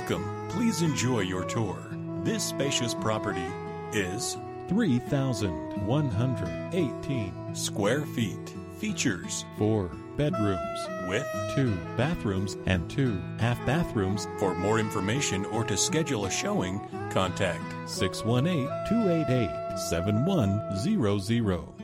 Welcome. Please enjoy your tour. This spacious property is 3,118 square feet. Features four bedrooms with two bathrooms and two half bathrooms. For more information or to schedule a showing, contact 618 288 7100.